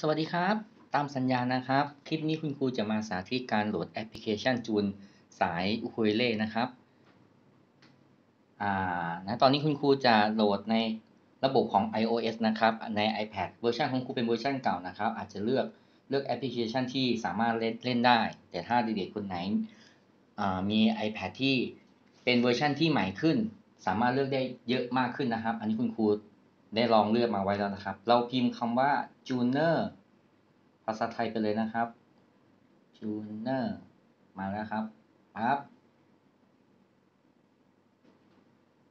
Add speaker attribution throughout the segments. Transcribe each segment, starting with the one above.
Speaker 1: สวัสดีครับ ตามสัญญานะครับ คลิปนี้คุณครูจะมาสาธิตการโหลดแอปพลิเคชันจูนสายอุคุเลเล่นะครับอ่านะตอนนี้คุณครูจะโหลดในระบบของ iOS นะครับ ใน iPad เวอร์ชันของครูเป็นเวอร์ชันเก่านะครับ อาจจะเลือกเลือกแอปพลิเคชันที่สามารถเล่นเล่นได้ แต่ถ้าเด็กๆคนไหนมี iPad ที่เป็นเวอร์ชันที่ใหม่ขึ้น สามารถเลือกได้เยอะมากขึ้นนะครับ อันนี้คุณครู ได้ลองเลือกมาไว้แล้วนะครับ เราพิมพ์คำว่า Tuner ภาษาไทยไปเลยนะครับ Tuner มาแล้วครับปั๊บ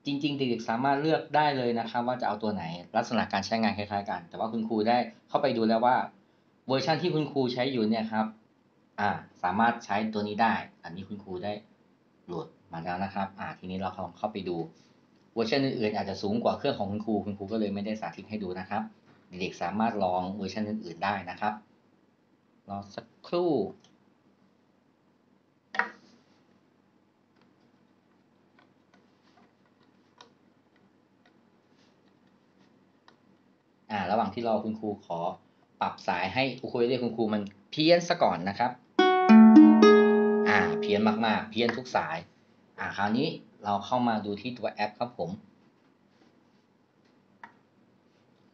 Speaker 1: จริงๆเด็กๆสามารถเลือกได้เลยนะครับ ว่าจะเอาตัวไหน ลักษณะการใช้งานคล้ายๆกัน แต่ว่าคุณครูได้เข้าไปดูแล้วว่า เวอร์ชันที่คุณครูใช้อยู่เนี่ยครับอ่าสามารถใช้ตัวนี้ได้ อันนี้คุณครูได้โหลดมาแล้วนะครับอ่าทีนี้เราลองเข้าไปดู เวอร์ชันอื่นๆอาจจะสูงกว่าเครื่องของคุณครูคุณครูก็เลยไม่ได้สาธิตให้ดูนะครับ เด็กๆสามารถลองเวอร์ชันอื่นๆได้นะครับรอสักครู่อ่าระหว่างที่รอคุณครูขอปรับสายให้อุคุยเรียกคุณครูมันเพี้ยนซะก่อนนะครับ อ่าเพี้ยนมากๆ เพี้ยนทุกสาย อ่าคราวนี้ เราเข้ามาดูที่ตัวแอปครับผม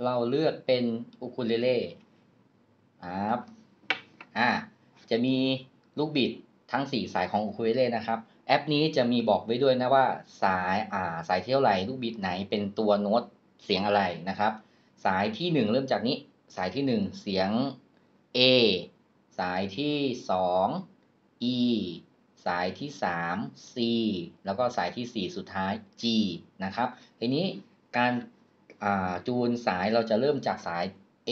Speaker 1: เราเลือกเป็นอุคุเลเล่ครับอ่าจะมีลูกบิดทั้ง 4 สายของอุคุเลเล่นะครับ แอปนี้จะมีบอกไว้ด้วยนะว่าสายอ่าสายที่เท่าไหร่ลูกบิดไหนเป็นตัวโน้ตเสียงอะไรนะครับ สายที่ 1 เริ่มจากนี้สายที่ 1 เสียง A สายที่ 2 E สายที่ 3 C แล้วก็สายที่ 4 สุดท้าย G นะครับ ทีนี้การจูนสายเราจะเริ่มจากสาย A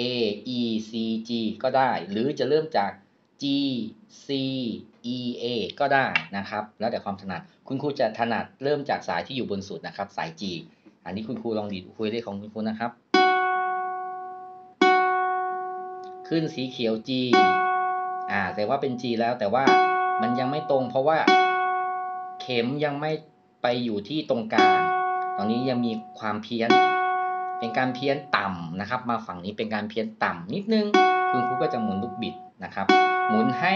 Speaker 1: E C G ก็ได้ หรือจะเริ่มจาก G C E A ก็ได้นะครับ แล้วแต่ความถนัด คุณครูจะถนัดเริ่มจากสายที่อยู่บนสุดนะครับ สาย G อันนี้คุณครูลองดีดคุยได้ของคุณครูนะครับ ขึ้นสีเขียว G อ่าแต่ว่าเป็น G แล้วแต่ว่า มันยังไม่ตรงเพราะว่า เข็มยังไม่ไปอยู่ที่ตรงกลางตอนนี้ยังมีความเพี้ยน เป็นการเพี้ยนต่ำนะครับ มาฝั่งนี้เป็นการเพี้ยนต่ำนิดนึง คุณครูก็จะหมุนลูกบิดนะครับ หมุนให้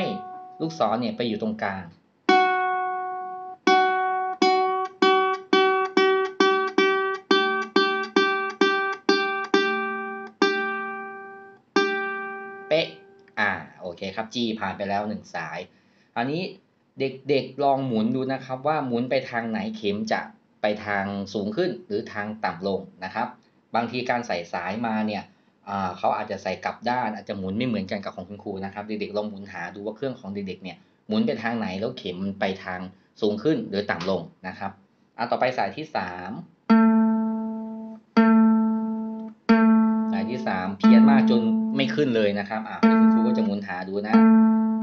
Speaker 1: ลูกศรเนี่ยไปอยู่ตรงกลาง เป๊ะ อ่า โอเคครับ G ผ่านไปแล้วหนึ่งสาย อันนี้เด็กๆลองหมุนดูนะครับ ว่าหมุนไปทางไหนเข็มจะไปทางสูงขึ้นหรือทางต่ำลงนะครับ บางทีการใส่สายมาเนี่ยเขาอาจจะใส่กลับด้านอาจจะหมุนไม่เหมือนกันกับของคุณครูนะครับ เด็กๆลองหมุนหาดูว่าเครื่องของเด็กๆเนี่ยหมุนไปทางไหนแล้วเข็มมันไปทางสูงขึ้นหรือต่ำลงนะครับอะต่อไปสายที่สามสายที่สามเพี้ยนมากจนไม่ขึ้นเลยนะครับอะคุณครูก็จะหมุนหาดูนะ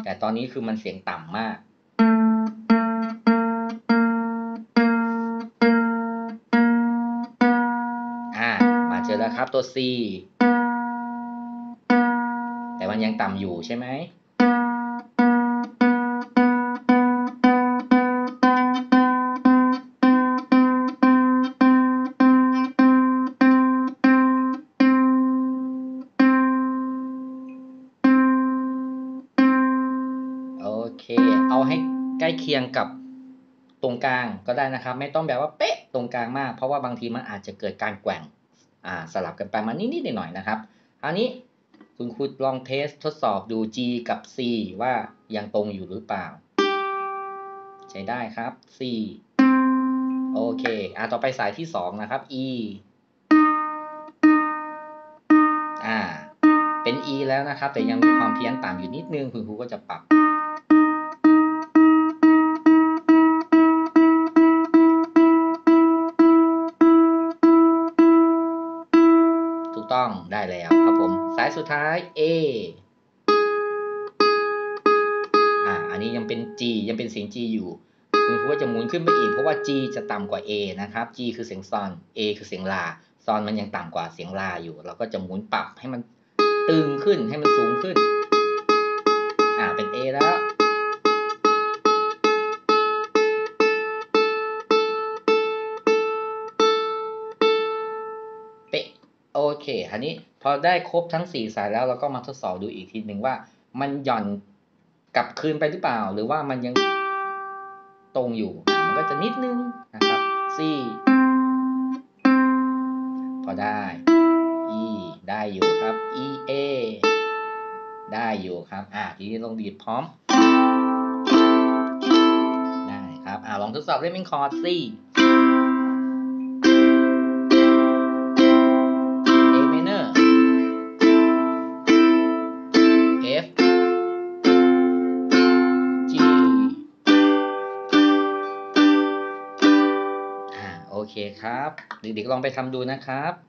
Speaker 1: แต่ตอนนี้คือมันเสียงต่ำมาก อ่า มาเจอแล้วครับตัว C แต่มันยังต่ำอยู่ใช่ไหม เค เอาให้ใกล้เคียงกับตรงกลางก็ได้นะครับ ไม่ต้องแบบว่าเป๊ะตรงกลางมาก เพราะว่าบางทีมันอาจจะเกิดการแกว่งอ่าสลับกันไปมานิดๆหน่อยๆนะครับคราวนี้คุณครูลองเทสทดสอบดู G กับ C ว่ายังตรงอยู่หรือเปล่า ใช้ได้ครับ C โอเค อ่าต่อไปสายที่ 2 นะครับ E อ่า เป็น E แล้วนะครับ แต่ยังมีความเพี้ยนต่ำอยู่นิดนึง คุณครูก็จะปรับ ได้แล้วครับผมสายสุดท้าย A อ่าอันนี้ยังเป็น G ยังเป็นเสียง G อยู่คุณครูก็จะหมุนขึ้นไปอีก เพราะว่า G จะต่ำกว่า A นะครับ G คือเสียงซอน A คือเสียงลาซอนมันยังต่ำกว่าเสียงลาอยู่ เราก็จะหมุนปรับให้มันตึงขึ้นให้มันสูงขึ้น อ่าเป็น A แล้ว เป๊ะโอเคอันนี้พอได้ครบทั้งสี่สายแล้วเราก็มาทดสอบดูอีกทีหนึ่งว่า มันหย่อนกลับคืนไปหรือเปล่า หรือว่ามันยังตรงอยู่อะมันก็จะนิดนึงนะครับ C พอได้ E ได้อยู่ครับ E A ได้อยู่ครับ อะทีนี้ลงดีดพร้อม ได้ครับ อ่าลองทดสอบเล่นเป็นคอร์ด C เคครับ เด็กๆลองไปทำดูนะครับ